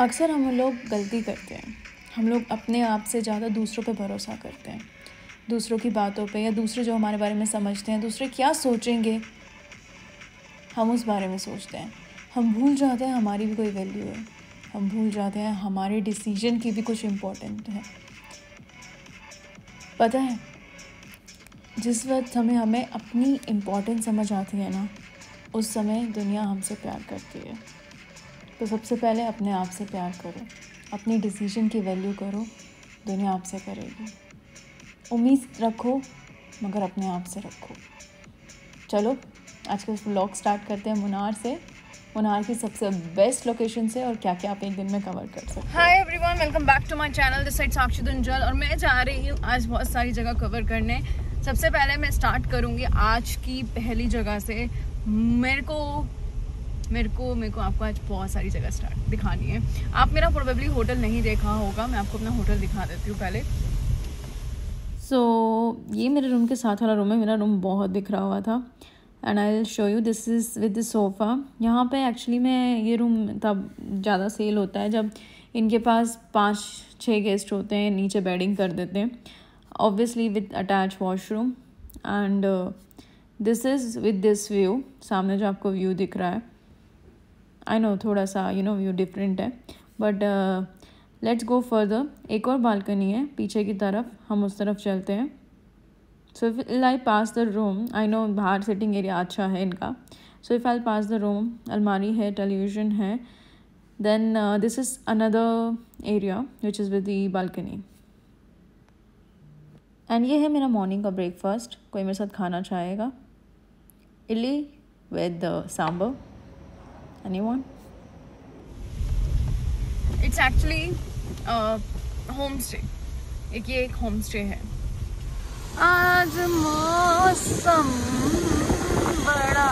अक्सर हम लोग गलती करते हैं। हम लोग अपने आप से ज़्यादा दूसरों पर भरोसा करते हैं। दूसरों की बातों पे या दूसरे जो हमारे बारे में समझते हैं, दूसरे क्या सोचेंगे, हम उस बारे में सोचते हैं। हम भूल जाते हैं हमारी भी कोई वैल्यू है। हम भूल जाते हैं हमारे डिसीज़न की भी कुछ इम्पोर्टेंट है। पता है, जिस वक्त हमें हमें अपनी इम्पोर्टेंस समझ आती है ना, उस समय दुनिया हमसे प्यार करती है। तो सबसे पहले अपने आप से प्यार करो। अपनी डिसीज़न की वैल्यू करो। दुनिया आपसे करेगी। उम्मीद रखो, मगर अपने आप से रखो। चलो, आज का व्लॉग स्टार्ट करते हैं मुनार से। मुनार की सबसे बेस्ट लोकेशन से और क्या क्या आप एक दिन में कवर कर सकते हैं। Hi everyone welcome back to my channel this side Sakshi Dunjal और मैं जा रही हूँ आज बहुत सारी जगह कवर करने। सबसे पहले मैं स्टार्ट करूँगी आज की पहली जगह से। मेरे को मेरे को मेरे को आपको आज बहुत सारी जगह स्टार्ट दिखानी है। आप मेरा प्रोबेबली होटल नहीं देखा होगा मैं आपको अपना होटल दिखा देती हूँ पहले। सो so, ये मेरे रूम के साथ वाला रूम है मेरा रूम बहुत बिखरा हुआ था। And I show you this is with the sofa यहाँ पे एक्चुअली में ये रूम तब ज़्यादा सेल होता है जब इनके पास पाँच छः गेस्ट होते हैं नीचे बेडिंग कर देते हैं। Obviously with attach washroom and this is with this view सामने जो आपको व्यू दिख रहा है। आई नो थोड़ा सा यू नो व्यू डिफरेंट है। बट लेट्स गो फर्दर एक और बालकनी है, पीछे की तरफ़। हम उस तरफ़ चलते हैं। So if I pass the room I know बाहर सिटिंग एरिया अच्छा है इनका। So if I pass the room अलमारी है टेलीविज़न है then this is another area which is with the balcony and ये है मेरा मॉर्निंग का ब्रेकफास्ट कोई मेरे साथ खाना चाहेगा? Idli with sambar Anyone? It's actually a homestay. एक ये एक होम स्टे है आज मौसम बड़ा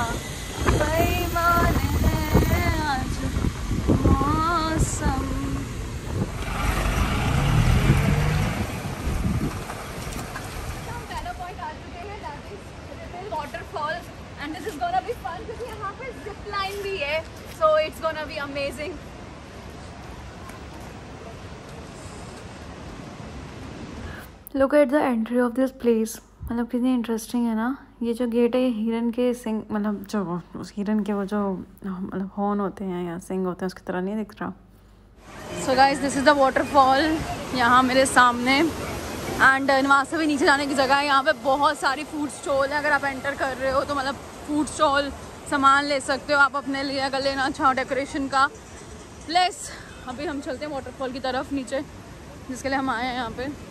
Look at the entry of this place मतलब कितनी इंटरेस्टिंग है ना। ये जो गेट है, ये हिरन के सिंग मतलब जो उस हिरन के वो जो मतलब हॉर्न होते हैं या सिंग होते हैं, उसकी तरह नहीं दिख रहा। So guys this is the waterfall यहाँ मेरे सामने। एंड वहाँ से भी नीचे जाने की जगह है। यहाँ पे बहुत सारी फ़ूड स्टॉल है। अगर आप एंटर कर रहे हो तो मतलब फ़ूड स्टॉल सामान ले सकते हो। आप अपने लिए अगर लेना अच्छा डेकोरेशन का। प्लस अभी हम चलते हैं वाटरफॉल की तरफ़ नीचे। जिसके लिए हम आए हैं यहाँ पे।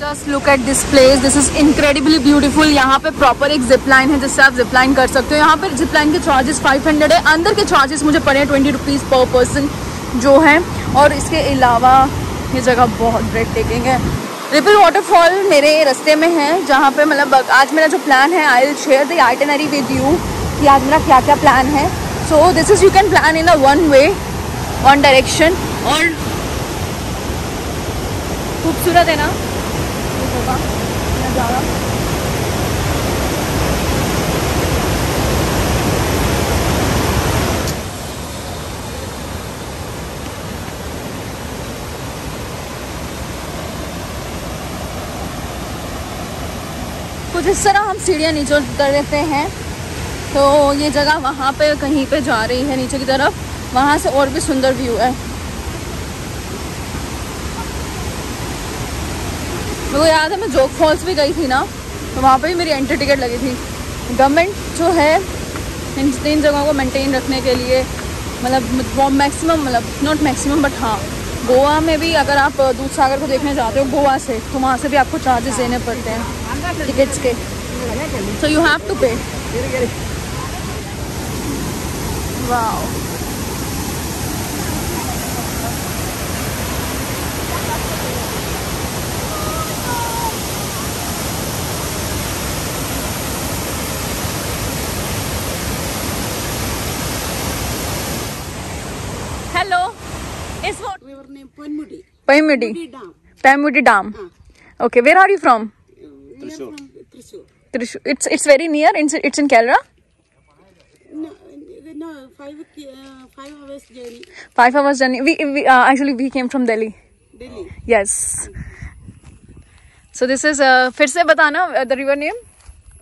Just look at this place this is incredibly beautiful यहाँ पे प्रॉपर एक जिप लाइन है, जिससे आप जिप लाइन कर सकते हो। यहाँ पर जिप लाइन के चार्जेस 500 है। अंदर के चार्जेस मुझे पड़े हैं ट्वेंटी रुपीज़ पर पर्सन जो है। और इसके अलावा ये जगह बहुत ब्रेड टेकिंग है। रिपल वाटरफॉल मेरे रास्ते में है, जहाँ पे मतलब आज मेरा जो प्लान है I will share the itinerary with you कि आज मेरा क्या क्या प्लान है। So this is you can plan in a one way one direction और खूबसूरत है ना? नज़ारा कुछ इस तरह हम सीढ़ियाँ नीचे उतर देते हैं। तो ये जगह वहाँ पे कहीं पे जा रही है, नीचे की तरफ़। वहाँ से और भी सुंदर व्यू है। मेरे को याद है, मैं जोक फॉल्स भी गई थी ना तो वहाँ पर भी मेरी एंट्री टिकट लगी थी। गवर्नमेंट जो है, इन तीन जगहों को मेंटेन रखने के लिए मतलब मैक्सिमम मतलब नॉट मैक्सिमम बट हाँ गोवा में भी अगर आप दूध सागर को देखने जाते हो, गोवा से तो वहाँ से भी आपको चार्जेस देने पड़ते हैं टिकट्स के। So you have to pay वाह Paimudi. Paimudi. Dam. Paimudi Dam. Uh. Okay, where are you from? Thrissur. Thrissur. It's it's very near. It's it's in Kerala. No, no, five ki- uh, five hours journey. Five hours journey. We, we uh, actually we came from Delhi. Delhi. Yes. So this is uh, फिर से बताना uh, the river name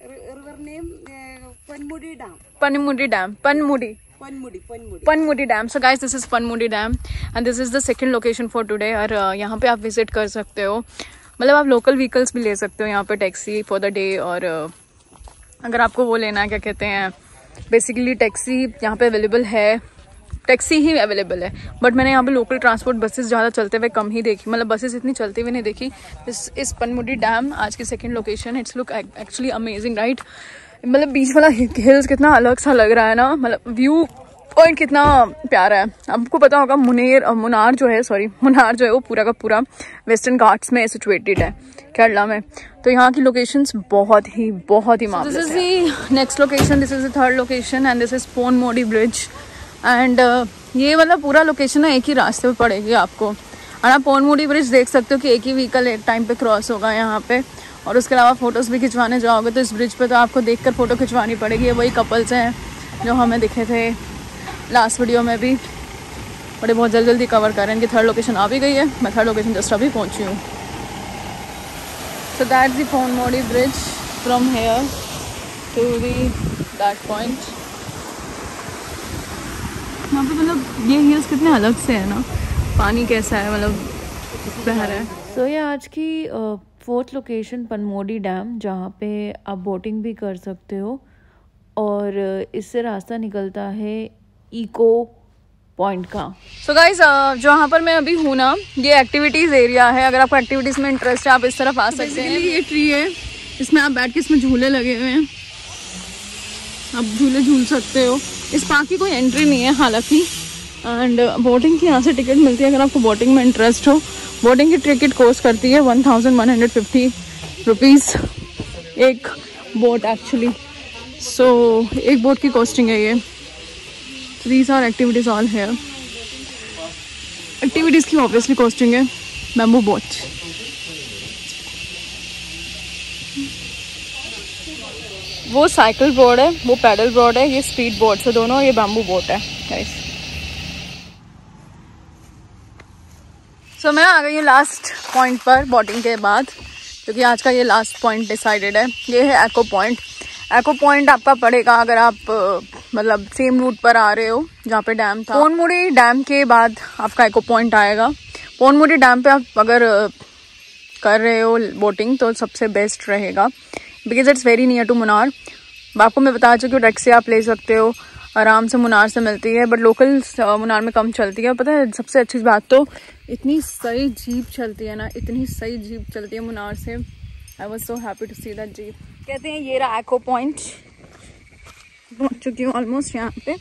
R- river name uh, Panmudi Dam. Panmudi Dam. Panmudi. Panmudi. Dam. So guys, this is Panmudi Dam and this is the second location for today. और uh, यहाँ पे आप visit कर सकते हो मतलब आप local vehicles भी ले सकते हो यहाँ पे टैक्सी फॉर द डे और uh, अगर आपको वो लेना है क्या कहते हैं बेसिकली टैक्सी यहाँ पे अवेलेबल है टैक्सी ही अवेलेबल है बट मैंने यहाँ पे लोकल ट्रांसपोर्ट बसेस ज़्यादा चलते हुए कम ही देखी मतलब बसेस इतनी चलती हुई नहीं देखी इस इस पनमुडी डैम आज की second location it's look actually amazing right मतलब बीच वाला हिल्स कितना अलग सा लग रहा है ना मतलब व्यू पॉइंट कितना प्यारा है। आपको पता होगा मुनेर मुनार जो है सॉरी मुनार जो है वो पूरा का पूरा वेस्टर्न घाट्स में सिचुएटेड है केरला में। तो यहाँ की लोकेशंस बहुत ही बहुत ही this is the next location this is the third location and this is Ponmudi bridge and ये मतलब पूरा लोकेशन ना एक ही रास्ते पर पड़ेगी आपको। और आप पोन मोडी ब्रिज देख सकते हो कि एक ही व्हीकल एक टाइम पे क्रॉस होगा यहाँ पे। और उसके अलावा फ़ोटोज़ भी खिंचवाने जाओगे तो इस ब्रिज पे तो आपको देखकर फ़ोटो खिंचवानी पड़ेगी। वही कपल्स हैं जो हमें दिखे थे लास्ट वीडियो में भी। बड़े, बहुत जल्दी जल्दी कवर कर इनकी थर्ड लोकेशन आ भी गई है। मैं थर्ड लोकेशन जस्ट अभी पहुँची हूँ। So that the Ponmudi bridge from here to the that point यहाँ पे मतलब ये हिल्स कितने अलग से है ना? पानी कैसा है? मतलब बह रहा है। सो so, ये आज की फोर्थ लोकेशन पनमोडी डैम जहाँ पे आप बोटिंग भी कर सकते हो और इससे रास्ता निकलता है इको पॉइंट का। सो so गाइज़ जो यहाँ पर मैं अभी हूँ ना ये एक्टिविटीज़ एरिया है। अगर आपको एक्टिविटीज़ में इंटरेस्ट है आप इस तरफ़ आ सकते हैं। ये ट्री है। इसमें आप बैठ के इसमें झूले लगे हुए हैं। आप झूले झूल सकते हो। इस पार्क की कोई एंट्री नहीं है हालाँकि। एंड बोटिंग की यहाँ से टिकट मिलती है अगर आपको बोटिंग में इंटरेस्ट हो। बोटिंग की टिकट कोर्स करती है one thousand one hundred fifty rupees एक बोट एक्चुअली सो so, एक बोट की कॉस्टिंग है ये. These are activities all here. Activities की ऑब्वियसली कॉस्टिंग है. बैम्बू बोट वो साइकिल बोर्ड है वो पैडल बोर्ड है ये स्पीड बोर्ड से दोनों ये बैम्बू बोट है गाइस सो मैं आ गई हूँ लास्ट पॉइंट पर बोटिंग के बाद, क्योंकि आज का ये लास्ट पॉइंट डिसाइडेड है। ये है एको पॉइंट एको पॉइंट आपका पड़ेगा अगर आप मतलब सेम रूट पर आ रहे हो, जहाँ पे डैम था। पोनमुड़ी डैम के बाद आपका एको पॉइंट आएगा। पोनमुड़ी डैम पे आप अगर, कर रहे हो बोटिंग तो सबसे बेस्ट रहेगा। Because it's very near to Munnar आपको मैं बता चुकी हूँ टैक्सी आप ले सकते हो। आराम से मुनार से मिलती है बट लोकल मुनार में कम चलती है। और पता है, सबसे अच्छी बात तो इतनी सही जीप चलती है ना, इतनी सही जीप चलती है मुनार से। I was so happy to see that jeep. कहते हैं, ये रहा एको पॉइंट पहुँच चुकी हूँ ऑलमोस्ट यहाँ पे।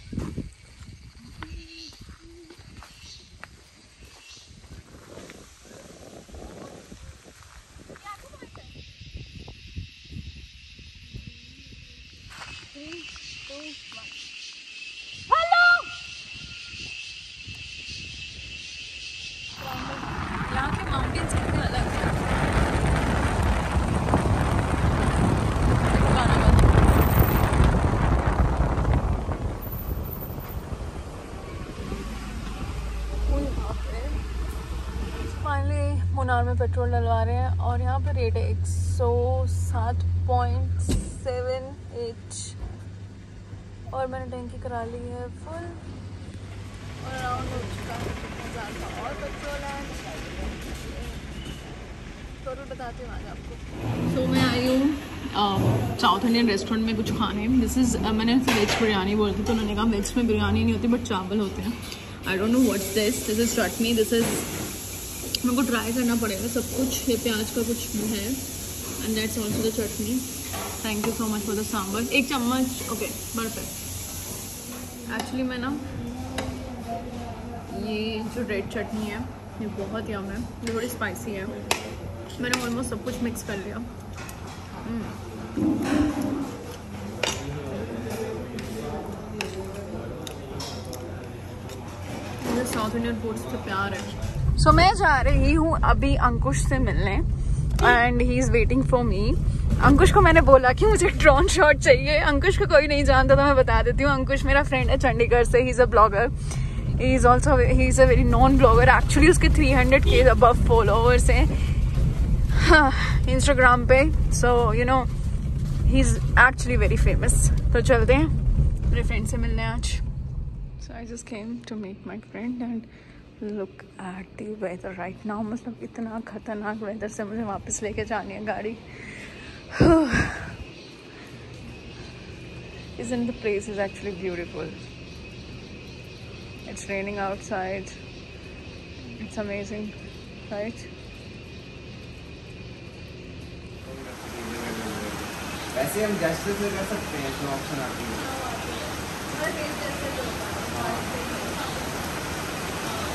मुनार में पेट्रोल डलवा रहे हैं और यहाँ पे रेट है एक सौ सात पॉइंट सेवन एट। और मैंने टैंकी करा ली है फुल और अराउंड हो चुका है का और पेट्रोल है। टोटल बताती हूँ आज आपको। सो मैं आई हूँ साउथ इंडियन रेस्टोरेंट में कुछ खाने। दिस इज़ मैंने वेज बिरयानी बोली थी तो उन्होंने कहा वेज में बिरयानी नहीं होती बट चावल होते हैं। I don't know what's this this is chutney this is मेरे को ट्राई करना पड़ेगा, सब कुछ, ये प्याज का कुछ है। And that's also the chutney. Thank you so much for the sambar एक चम्मच ओके परफेक्ट एक्चुअली मैं ना, ये जो रेड चटनी है, ये बहुत यम है। ये थोड़ी स्पाइसी है। मैंने ऑलमोस्ट सब कुछ मिक्स कर लिया। साउथ इंडियन फ़ूड से प्यार है। सो so, मैं जा रही हूँ अभी अंकुश से मिलने and he is waiting for me Ankush को मैंने बोला कि मुझे ड्रोन शॉट चाहिए। अंकुश को कोई नहीं जानता तो मैं बता देती हूँ। अंकुश मेरा फ्रेंड है चंडीगढ़ से he is a blogger he is also he is a very known blogger actually उसके 300 के अबव फॉलोअर्स हैं इंस्टाग्राम पे। So you know he is actually very famous तो चलते हैं। मेरे फ्रेंड से मिलने आज। So I just came to meet my friend and look at the weather right now मतलब इतना खतरनाक वेदर से मुझे वापस लेके जानी है गाड़ी Isn't the place is actually beautiful? It's raining outside. It's amazing, right? वैसे हम जस्ट से कर सकते हैं तो ऑप्शन आती है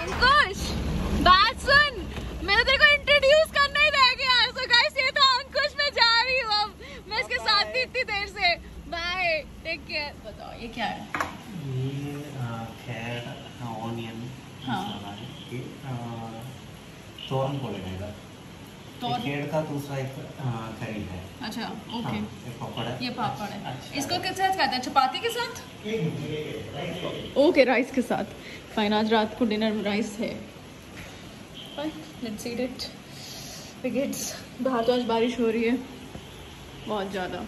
अंकुश बात सुन मैं तेरे को इंट्रोड्यूस करना ही रह गया सो गाइस ये था अंकुश मैं जा रही हूँ अब मैं इसके साथ थी इतनी देर से बाय टेक केयर बताओ ये क्या है ये कैड ऑनियन हाँ। मसाला है ये आ, तोरन तो? केड़ का दूसरा एक करी है। अच्छा हाँ, ओके। एक पापड़ है। ये पापड़ है। अच्छा। इसको किस साथ खाते हैं? चपाती के साथ। ओके राइस के साथ। फाइन आज रात को डिनर में राइस है। लेट्स ईट इट बिगिट्स बाहर तो आज बारिश हो रही है। बहुत ज़्यादा।